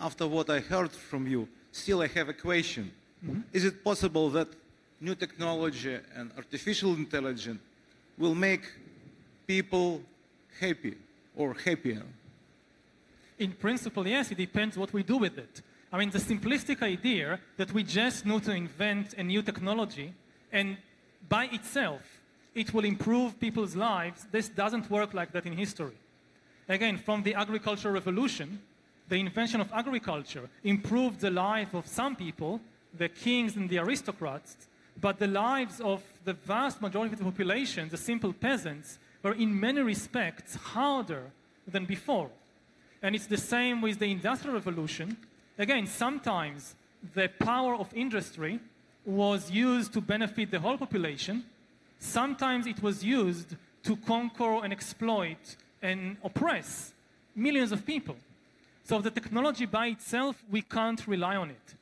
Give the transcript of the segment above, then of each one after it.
after what I heard from you, still I have a question. Mm-hmm. Is it possible that new technology and artificial intelligence will make people happy or happier? In principle, yes, it depends what we do with it. I mean, the simplistic idea that we just need to invent a new technology and by itself it will improve people's lives, this doesn't work like that in history. Again, from the agricultural revolution, the invention of agriculture improved the life of some people, the kings and the aristocrats, but the lives of the vast majority of the population, the simple peasants, were in many respects harder than before. And it's the same with the Industrial Revolution. Again, sometimes the power of industry was used to benefit the whole population. Sometimes it was used to conquer and exploit and oppress millions of people. So the technology by itself, we can't rely on it.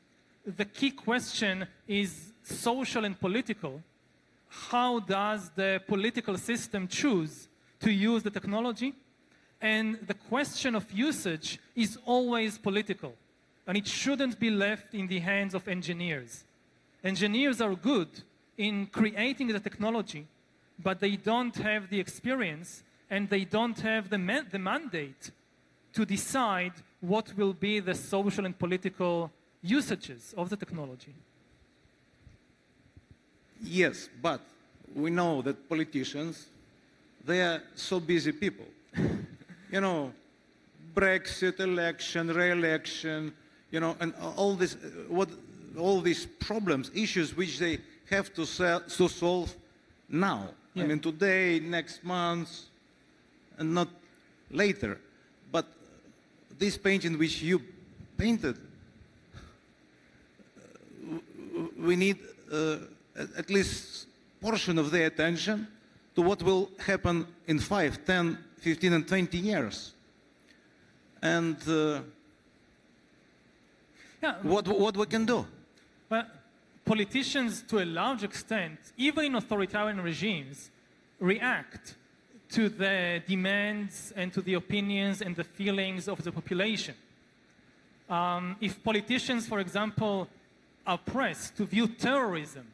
The key question is social and political. How does the political system choose to use the technology? And the question of usage is always political, and it shouldn't be left in the hands of engineers. Engineers are good in creating the technology, but they don't have the experience and they don't have the, the mandate to decide what will be the social and political usages of the technology. Yes, but we know that politicians, they are so busy people. you know, Brexit, election, re-election, you know, and all this, uh, what, all these problems, issues which they have to, sell, to solve now. Yeah. I mean, today, next month, and not later. But this painting which you painted, we need uh, at at least portion of their attention to what will happen in 5, 10, 15, and 20 years. And uh, Yeah, what, what we can do. Well, politicians, to a large extent, even in authoritarian regimes, react to the demands and to the opinions and the feelings of the population. Um, if politicians, for example, are pressed to view terrorism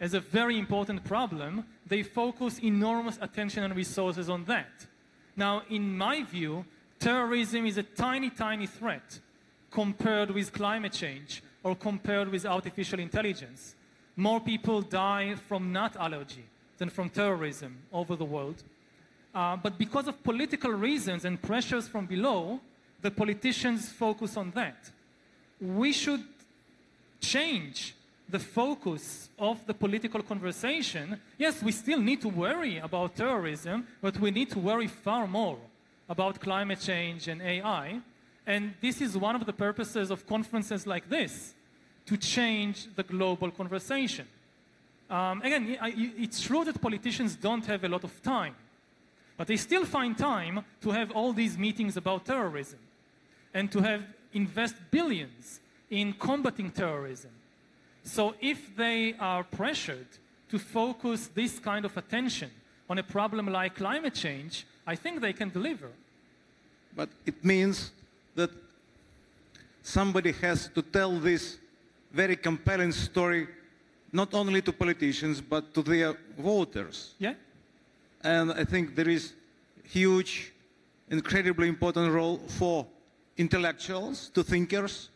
as a very important problem, they focus enormous attention and resources on that. Now, in my view, terrorism is a tiny, tiny threat compared with climate change or compared with artificial intelligence. More people die from nut allergy than from terrorism over the world. Uh, but because of political reasons and pressures from below, the politicians focus on that. We should change the focus of the political conversation. Yes, we still need to worry about terrorism, but we need to worry far more about climate change and AI. And this is one of the purposes of conferences like this to change the global conversation. Um, again, it's true that politicians don't have a lot of time, but they still find time to have all these meetings about terrorism and to have invest billions in combating terrorism. So if they are pressured to focus this kind of attention on a problem like climate change, I think they can deliver. But it means that somebody has to tell this very compelling story not only to politicians but to their voters. Yeah? And I think there is huge, incredibly important role for intellectuals, to thinkers,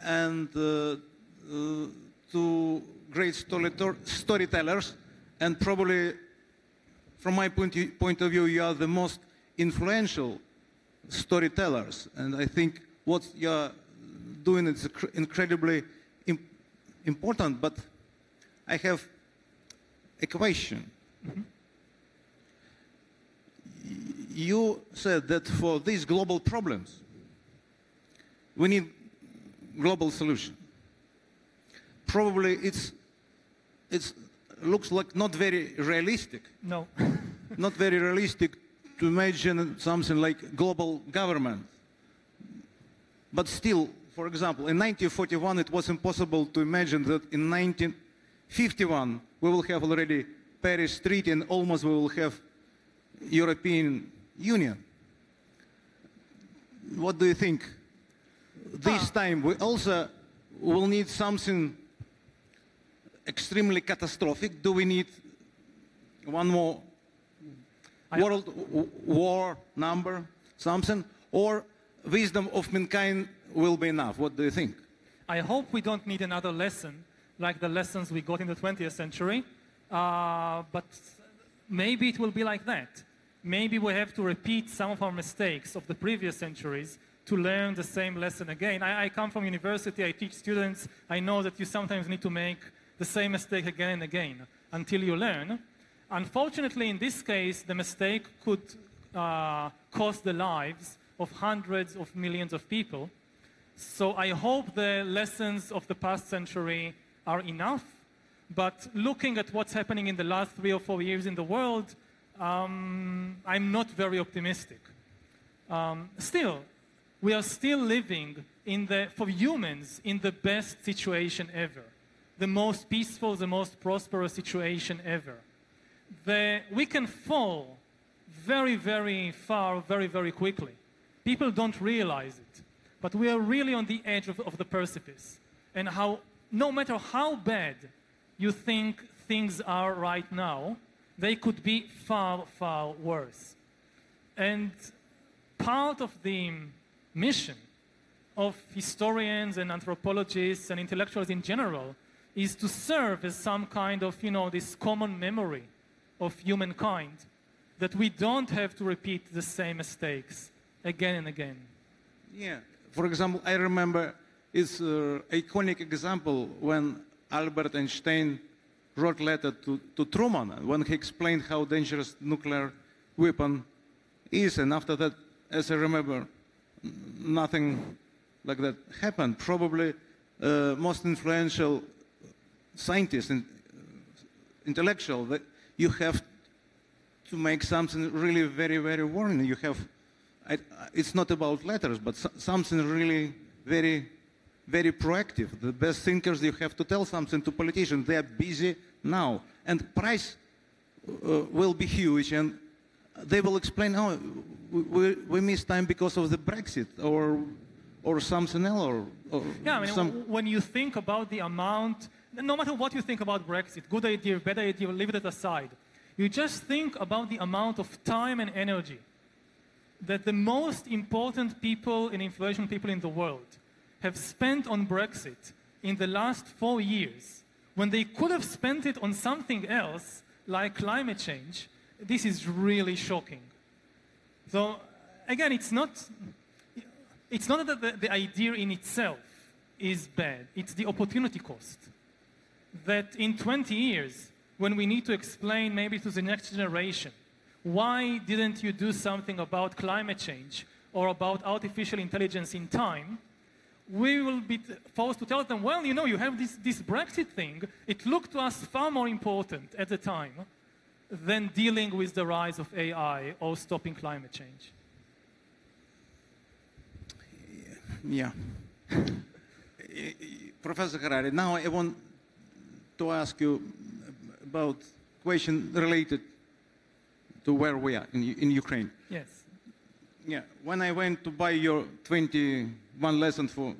and uh, uh, to great storytellers. And probably, from my point, point of view, you are the most influential storytellers. And I think what you are doing is incredibly im- important. But I have a question. You said that for these global problems, we need global solution. Probably it's it's looks like not very realistic, No. not very realistic to imagine something like global government. But still, for example, in 1941 it was impossible to imagine that in 1951 we will have already Paris Treaty and almost we will have European Union. What do you think? this time we also will need something extremely catastrophic. Do we need one more world war number, something, or wisdom of mankind will be enough? What do you think? I hope we don't need another lesson like the lessons we got in the 20th century, uh, but maybe it will be like that. Maybe we have to repeat some of our mistakes of the previous centuries to learn the same lesson again. I, I come from university, I teach students, I know that you sometimes need to make the same mistake again and again until you learn. Unfortunately, in this case, the mistake could uh, cost the lives of hundreds of millions of people. So I hope the lessons of the past century are enough. But looking at what's happening in the last three or four years in the world, um, I'm not very optimistic. Um, still, we are still living in the, for humans in the best situation ever, the most peaceful, the most prosperous situation ever. The, we can fall very, very far, very, very quickly. People don't realize it, but we are really on the edge of, of the precipice. And how, no matter how bad you think things are right now, they could be far, far worse. And part of the mission of historians and anthropologists and intellectuals in general is to serve as some kind of, you know, this common memory of humankind that we don't have to repeat the same mistakes again and again. Yeah. For example, I remember it's an iconic example when Albert Einstein wrote letter to, to Truman when he explained how dangerous nuclear weapon is, and after that, as I remember, nothing like that happened. Probably uh, most influential scientist and uh, intellectual that you have to make something really very, very warning. You have, it's not about letters, but something really very, very proactive. The best thinkers, you have to tell something to politicians. They are busy now. And price uh, will be huge, and they will explain, oh, we, we, missed time because of the Brexit or, or something else. Or, or Yeah, I mean, some, when you think about the amount, no matter what you think about Brexit, good idea, bad idea, leave it aside. You just think about the amount of time and energy that the most important people and influential people in the world have spent on Brexit in the last four years, when they could have spent it on something else, like climate change, this is really shocking. So, again, it's not, it's not that the, the idea in itself is bad, it's the opportunity cost. That in 20 years, when we need to explain maybe to the next generation, why didn't you do something about climate change or about artificial intelligence in time? We will be forced to tell them, well, you know, you have this, this Brexit thing. It looked to us far more important at the time than dealing with the rise of AI or stopping climate change. Yeah. Professor Harari, now I want to ask you about question related to where we are in, in Ukraine. Yes. Yeah, when I went to buy your 21 lesson for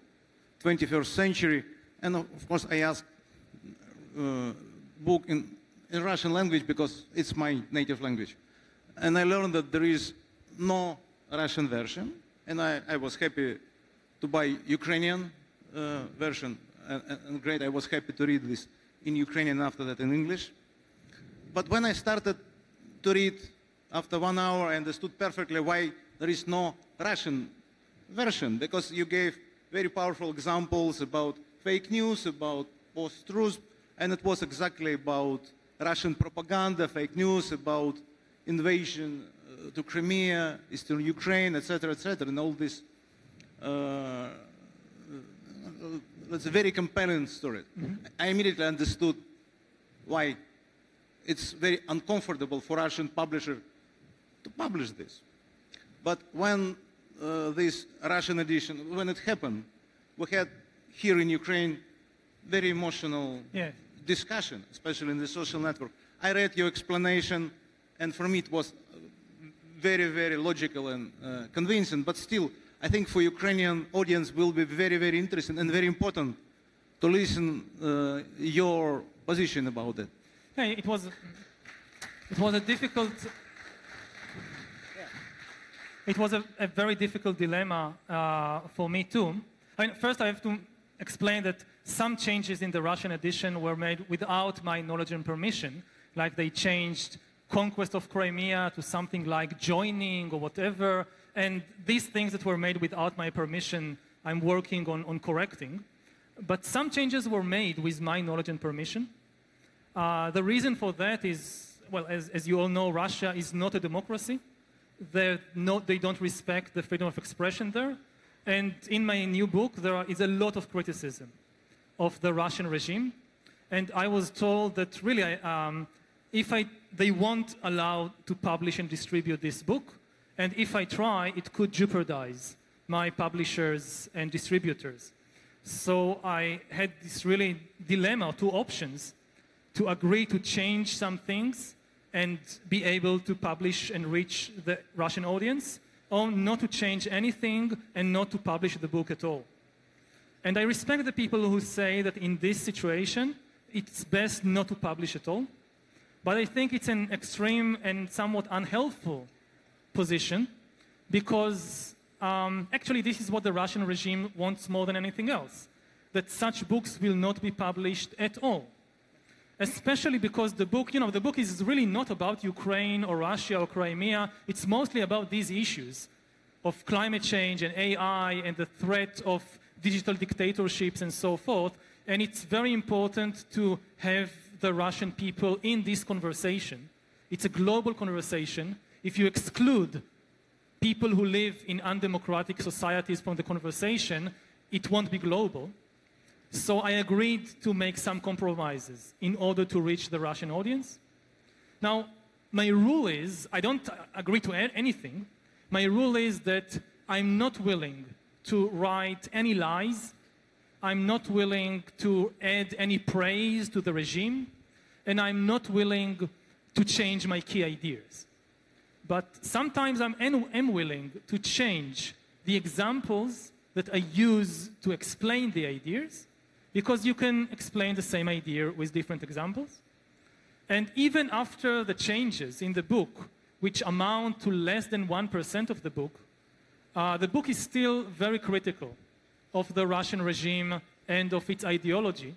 21st century, and of course I asked uh, book in, in Russian language because it's my native language. And I learned that there is no Russian version, and I, I was happy to buy Ukrainian uh, version, and- and great, I was happy to read this in Ukrainian after that in English. But when I started to read, after one hour, I understood perfectly why there is no Russian version, because you gave very powerful examples about fake news, about post-truth, and it was exactly about Russian propaganda, fake news, about invasion uh, to Crimea, Eastern Ukraine, etc., etc., and all this. Uh, that's a very compelling story. I immediately understood why it's very uncomfortable for Russian publisher to publish this. But when uh, this Russian edition, when it happened, we had here in Ukraine very emotional Yes. discussion, especially in the social network. I read your explanation, and for me it was very, very logical and uh, convincing, but still, I think for Ukrainian audience will be very, very interesting and very important to listen uh, your position about it. Hey, it was it was a difficult it was a, a very difficult dilemma uh, for me too. I mean, first, I have to explain that some changes in the Russian edition were made without my knowledge and permission, like they changed conquest of Crimea to something like joining or whatever. And these things that were made without my permission, I'm working on, on correcting. But some changes were made with my knowledge and permission. Uh, the reason for that is, well, as, as you all know, Russia is not a democracy. Not, they don't respect the freedom of expression there. And in my new book, there is a lot of criticism of the Russian regime. And I was told that really, I, um, if I, they won't allow to publish and distribute this book, and if I try, it could jeopardize my publishers and distributors. So I had this really dilemma, two options, to agree to change some things and be able to publish and reach the Russian audience, or not to change anything and not to publish the book at all. And I respect the people who say that in this situation, it's best not to publish at all. But I think it's an extreme and somewhat unhelpful position because um, actually this is what the Russian regime wants more than anything else that such books will not be published at all. Especially because the book, you know, the book is really not about Ukraine or Russia or Crimea. It's mostly about these issues of climate change and AI and the threat of digital dictatorships and so forth. And it's very important to have the Russian people in this conversation. It's a global conversation. If you exclude people who live in undemocratic societies from the conversation, it won't be global. So I agreed to make some compromises in order to reach the Russian audience. Now, my rule is I don't agree to anything. My rule is that I'm not willing to write any lies. I'm not willing to add any praise to the regime. And I'm not willing to change my key ideas. But sometimes I'm am willing to change the examples that I use to explain the ideas because you can explain the same idea with different examples. And even after the changes in the book, which amount to less than 1% of the book, uh, the book is still very critical of the Russian regime and of its ideology.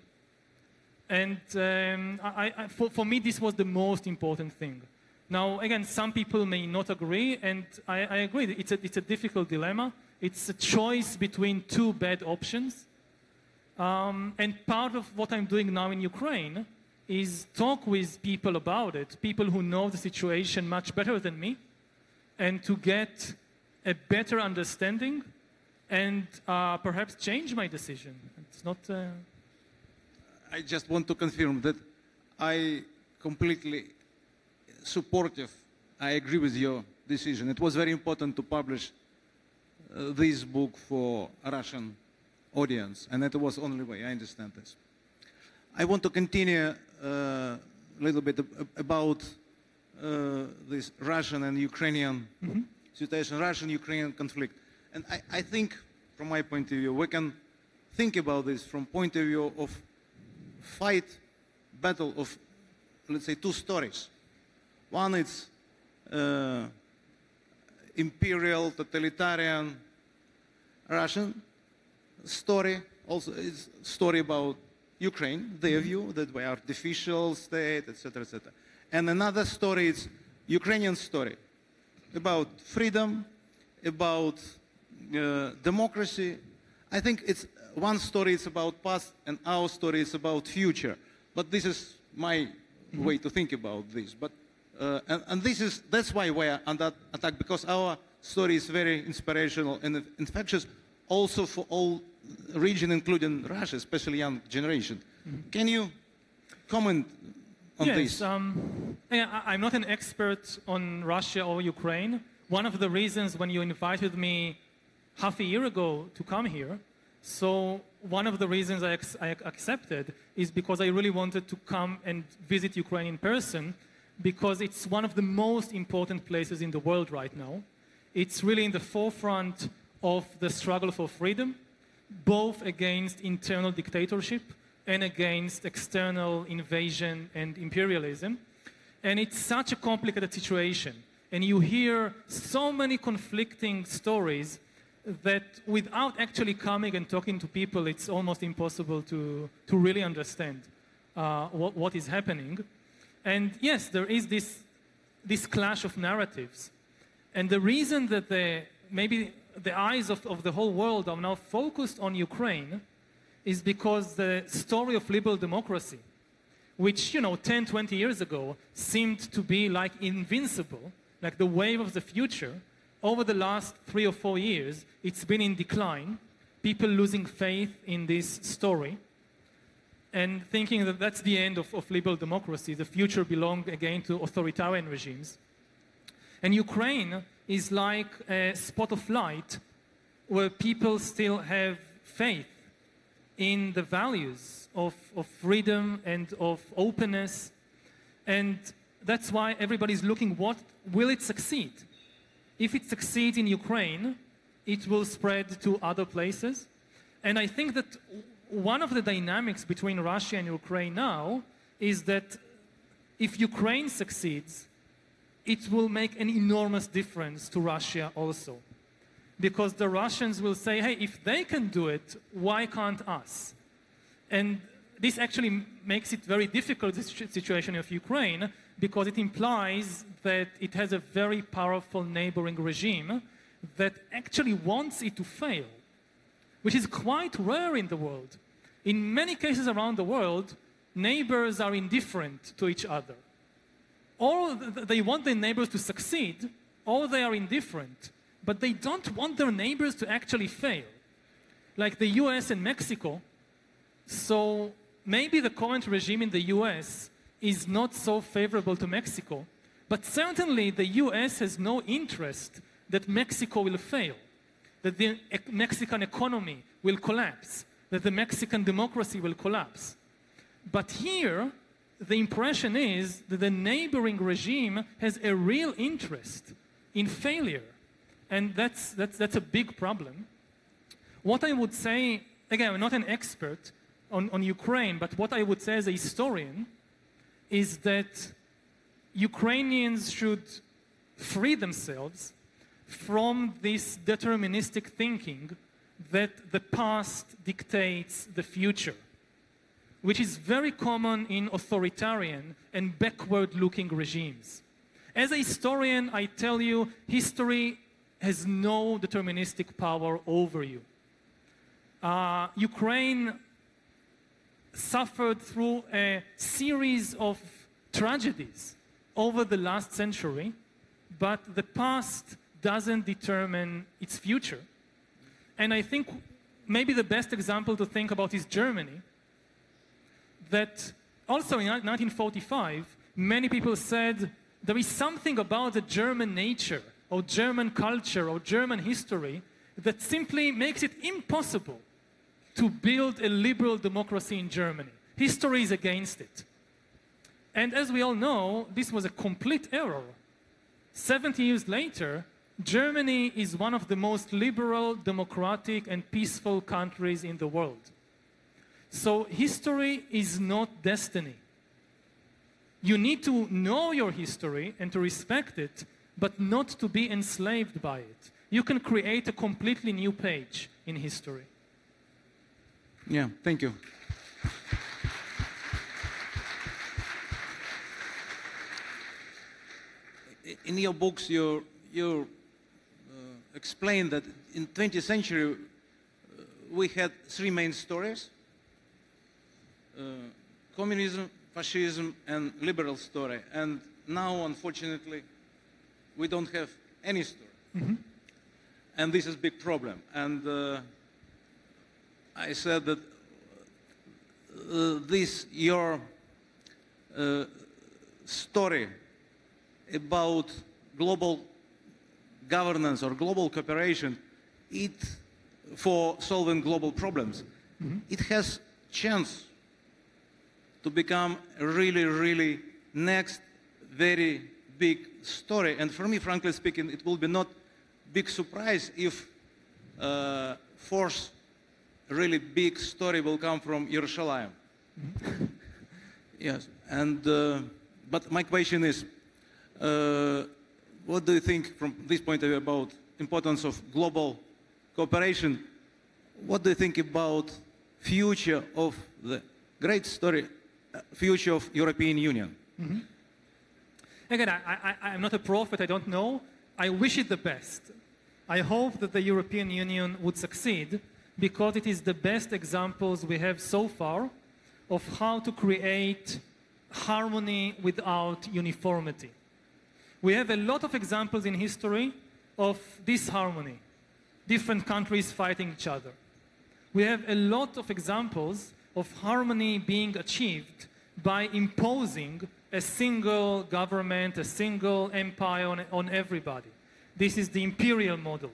And um, I, I, for, for, me, this was the most important thing. Now, again, some people may not agree, and I, I agree. It's a, it's a difficult dilemma. It's a choice between two bad options. Um, and part of what I'm doing now in Ukraine is talk with people about it, people who know the situation much better than me, and to get a better understanding and uh, perhaps change my decision. It's not. Uh... I just want to confirm that I completely supportive. I agree with your decision. It was very important to publish uh, this book for Russian audience, and that was the only way. I understand this. I want to continue uh, a little bit about uh, this Russian and Ukrainian mm -hmm. situation, Russian-Ukrainian conflict. And I, I, think, from my point of view, we can think about this from point of view of fight, battle of, let's say, two stories. One is uh, imperial, totalitarian Russian story, also is story about Ukraine, their view that we are artificial state, etc., etc. And another story is Ukrainian story about freedom, about uh, democracy. I think it's one story is about past and our story is about future. But this is my mm -hmm. way to think about this. But uh, and, and, this is that's why we are under attack because our story is very inspirational and infectious, also for all region, including Russia, especially young generation. Mm-hmm. Can you comment on yes, this? Um, I'm not an expert on Russia or Ukraine. One of the reasons when you invited me half a year ago to come here, so one of the reasons I, I accepted is because I really wanted to come and visit Ukraine in person because it's one of the most important places in the world right now. It's really in the forefront of the struggle for freedom, both against internal dictatorship and against external invasion and imperialism. And it's such a complicated situation. And you hear so many conflicting stories that without actually coming and talking to people, it's almost impossible to, to really understand uh, what, what is happening. And yes, there is this, this clash of narratives. And the reason that the, maybe the eyes of, of the whole world are now focused on Ukraine is because the story of liberal democracy, which, you know, 10, 20 years ago seemed to be like invincible, like the wave of the future, over the last three or four years, it's been in decline. People losing faith in this story and thinking that that's the end of, of liberal democracy. The future belongs again to authoritarian regimes. And Ukraine is like a spot of light where people still have faith in the values of, of freedom and of openness. And that's why everybody's looking what will it succeed? If it succeeds in Ukraine, it will spread to other places. And I think that one of the dynamics between Russia and Ukraine now is that if Ukraine succeeds, it will make an enormous difference to Russia also. Because the Russians will say, hey, if they can do it, why can't us? And this actually makes it very difficult, the situation of Ukraine, because it implies that it has a very powerful neighboring regime that actually wants it to fail, which is quite rare in the world. In many cases around the world, neighbors are indifferent to each other. Or they want their neighbors to succeed, or they are indifferent, but they don't want their neighbors to actually fail. Like the US and Mexico. So maybe the current regime in the US is not so favorable to Mexico, but certainly the US has no interest that Mexico will fail, that the Mexican economy will collapse, that the Mexican democracy will collapse. But here, the impression is that the neighboring regime has a real interest in failure. And that's, that's, that's a big problem. What I would say, again, I'm not an expert on, on Ukraine, but what I would say as a historian is that Ukrainians should free themselves from this deterministic thinking that the past dictates the future, which is very common in authoritarian and backward looking regimes. As a historian, I tell you, history has no deterministic power over you. Uh, Ukraine suffered through a series of tragedies over the last century, but the past doesn't determine its future. And I think maybe the best example to think about is Germany, that also in 1945, many people said there is something about the German nature or German culture or German history that simply makes it impossible to build a liberal democracy in Germany. History is against it. And as we all know, this was a complete error. 70 years later, Germany is one of the most liberal, democratic, and peaceful countries in the world. So history is not destiny. You need to know your history and to respect it, but not to be enslaved by it. You can create a completely new page in history. Yeah, thank you. In your books, you, you explained that in 20th century uh, we had three main stories, uh, communism, fascism, and liberal story. And now, unfortunately, we don't have any story. Mm -hmm. And this is a big problem. And uh, I said that uh, this, your uh, story about global governance or global cooperation, it, for solving global problems, mm -hmm. it has chance to become really, really next very big story. And for me, frankly speaking, it will be not big surprise if uh, fourth really big story will come from Yerushalayim. yes, and uh, but my question is, uh, what do you think from this point of view about importance of global cooperation? What do you think about future of the great story, future of European Union? Mm -hmm. Again, I, I, I'm not a prophet, I don't know. I wish it the best. I hope that the European Union would succeed because it is the best examples we have so far of how to create harmony without uniformity. We have a lot of examples in history of disharmony, different countries fighting each other. We have a lot of examples of harmony being achieved by imposing a single government, a single empire on, on everybody. This is the imperial model.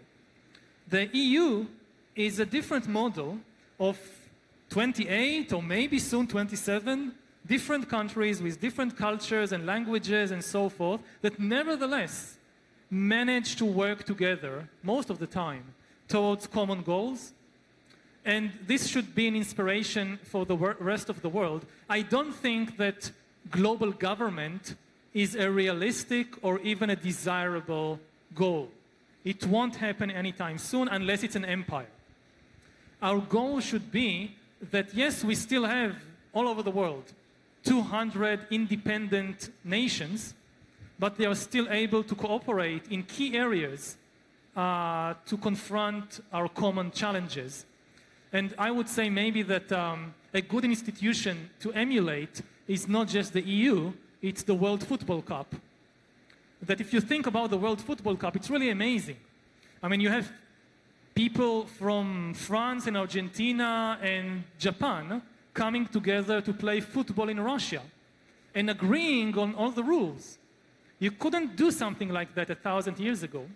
The EU is a different model of 28 or maybe soon 27 different countries with different cultures and languages and so forth that nevertheless manage to work together most of the time towards common goals. And this should be an inspiration for the rest of the world. I don't think that global government is a realistic or even a desirable goal. It won't happen anytime soon unless it's an empire. Our goal should be that yes, we still have all over the world 200 independent nations, but they are still able to cooperate in key areas uh, to confront our common challenges. And I would say maybe that um, a good institution to emulate is not just the EU, it's the World Football Cup. That if you think about the World Football Cup, it's really amazing. I mean, you have people from France and Argentina and Japan coming together to play football in Russia and agreeing on all the rules. You couldn't do something like that a thousand years ago.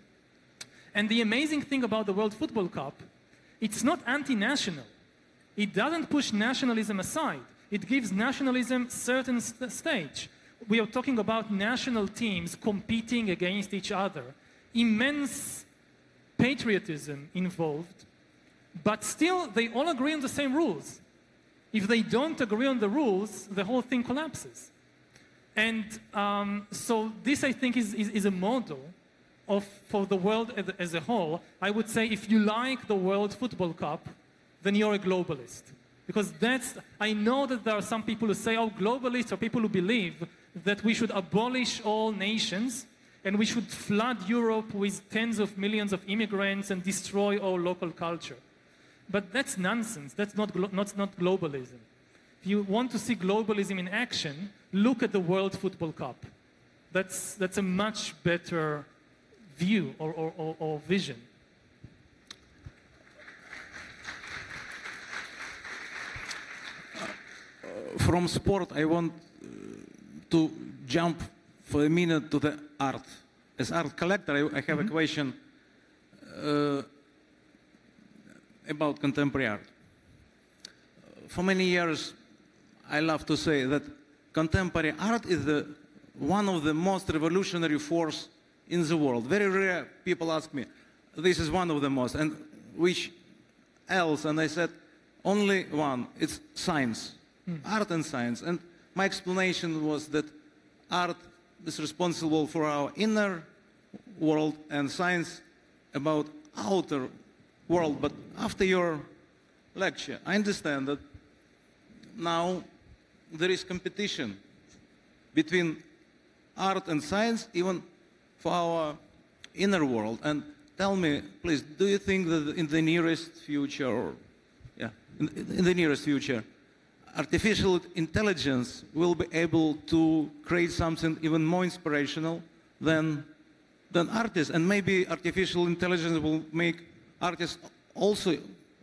And the amazing thing about the World Football Cup, it's not anti-national. It doesn't push nationalism aside. It gives nationalism certain st- stage. We are talking about national teams competing against each other. Immense patriotism involved, but still they all agree on the same rules. If they don't agree on the rules, the whole thing collapses. And um, so this, I think, is, is, is a model of, for the world as, as a whole. I would say if you like the World Football Cup, then you're a globalist. Because that's, I know that there are some people who say, oh, globalists are people who believe that we should abolish all nations and we should flood Europe with tens of millions of immigrants and destroy all local culture. But that's nonsense. That's not, not, not globalism. If you want to see globalism in action, look at the World Football Cup. That's, that's a much better view or, or, or, or vision. From sport, I want uh, to jump for a minute to the art. As art collector, I, I have a question uh, about contemporary art. For many years, I love to say that contemporary art is the, one of the most revolutionary force in the world. Very rare people ask me, this is one of the most, and which else? And I said, only one. It's science, hmm. art and science. And my explanation was that art is responsible for our inner world and science about outer world. But after your lecture, I understand that now there is competition between art and science, even for our inner world. And tell me, please, do you think that in the nearest future, or yeah, in, in the nearest future, artificial intelligence will be able to create something even more inspirational than than artists, and maybe artificial intelligence will make artists also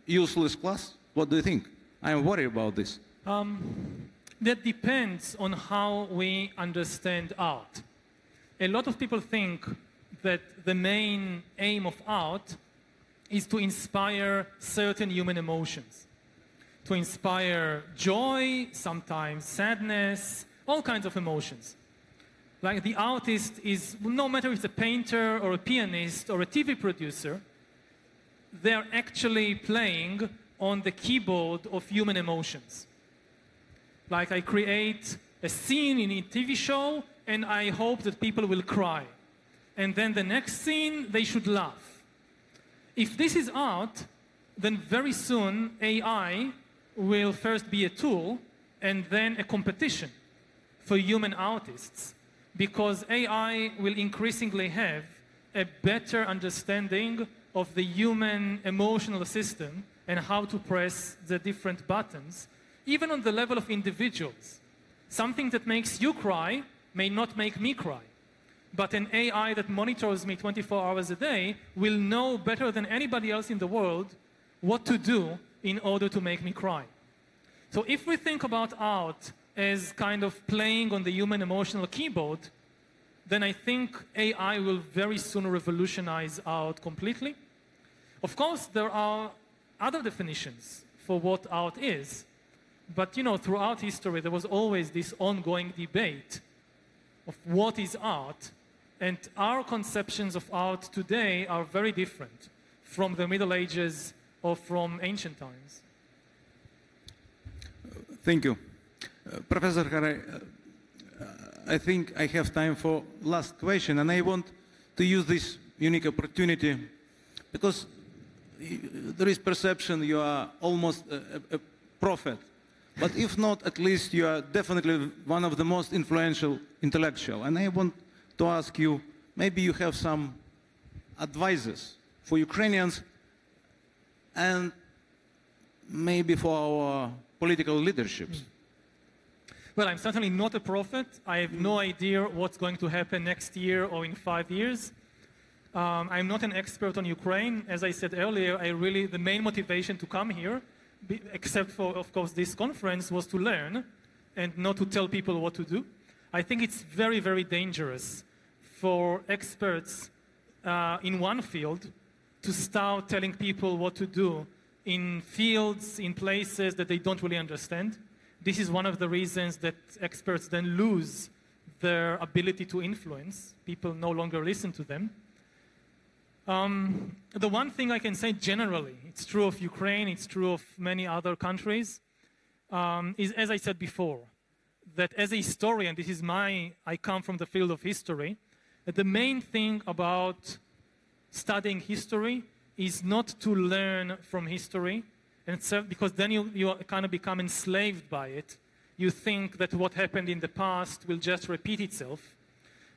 useless class. What do you think? I am worried about this. Um, that depends on how we understand art. A lot of people think that the main aim of art is to inspire certain human emotions, to inspire joy, sometimes sadness, all kinds of emotions. Like the artist is, no matter if it's a painter or a pianist or a TV producer, they're actually playing on the keyboard of human emotions. Like I create a scene in a TV show and I hope that people will cry. And then the next scene, they should laugh. If this is art, then very soon AI will first be a tool and then a competition for human artists because AI will increasingly have a better understanding of the human emotional system and how to press the different buttons, even on the level of individuals. Something that makes you cry may not make me cry. But an AI that monitors me 24 hours a day will know better than anybody else in the world what to do in order to make me cry. So if we think about art as kind of playing on the human emotional keyboard, then I think AI will very soon revolutionize art completely. Of course, there are other definitions for what art is. But you know, throughout history, there was always this ongoing debate of what is art. And our conceptions of art today are very different from the Middle Ages or from ancient times. Thank you. Uh, Professor Harari, uh, I think I have time for last question, and I want to use this unique opportunity because there is perception you are almost a, a prophet. But if not, at least you are definitely one of the most influential intellectual. And I want to ask you, maybe you have some advices for Ukrainians and maybe for our political leaderships. Well, I'm certainly not a prophet. I have no idea what's going to happen next year or in five years. Um, I'm not an expert on Ukraine. As I said earlier, I really, the main motivation to come here, except for, of course, this conference, was to learn and not to tell people what to do. I think it's very, very dangerous for experts uh, in one field to start telling people what to do in fields, in places that they don't really understand. This is one of the reasons that experts then lose their ability to influence. People no longer listen to them. Um, the one thing I can say generally, it's true of Ukraine, it's true of many other countries, um, is as I said before, that as a historian, this is my, I come from the field of history, that the main thing about studying history is not to learn from history, and so, because then you, you kind of become enslaved by it. You think that what happened in the past will just repeat itself.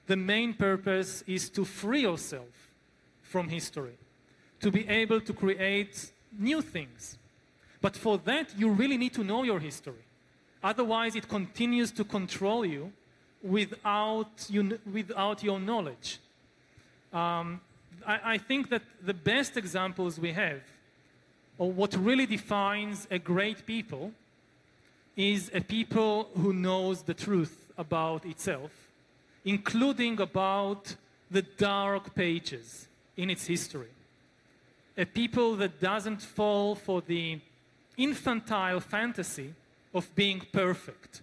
The main purpose is to free yourself from history, to be able to create new things. But for that, you really need to know your history. Otherwise, it continues to control you without, you, without your knowledge. Um, I, I think that the best examples we have, or what really defines a great people, is a people who knows the truth about itself, including about the dark pages in its history. A people that doesn't fall for the infantile fantasy of being perfect.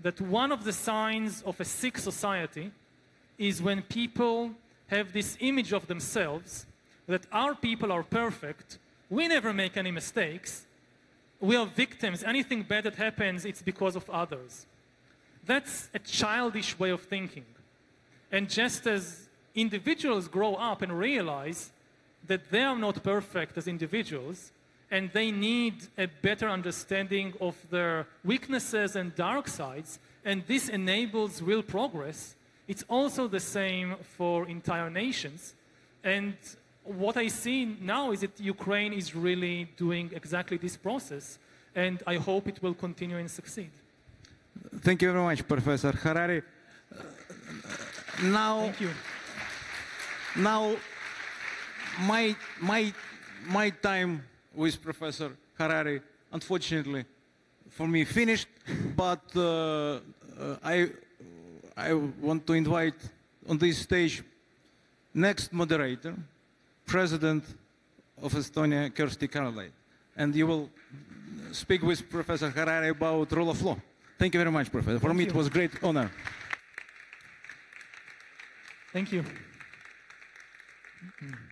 That one of the signs of a sick society is when people have this image of themselves that our people are perfect, we never make any mistakes, we are victims, anything bad that happens, it's because of others. That's a childish way of thinking. And just as individuals grow up and realize that they are not perfect as individuals and they need a better understanding of their weaknesses and dark sides, and this enables real progress. It's also the same for entire nations. And what I see now is that Ukraine is really doing exactly this process, and I hope it will continue and succeed. Thank you very much, Professor Harari. Uh, now, Thank you. Now, my, my, my time with Professor Harari, unfortunately, for me finished, but uh, uh, I, I want to invite on this stage next moderator, President of Estonia, Kersti Kaljulaid. And you will speak with Professor Harari about rule of law. Thank you very much, Professor. For Thank me, you. it was a great honor. Thank you. Mm.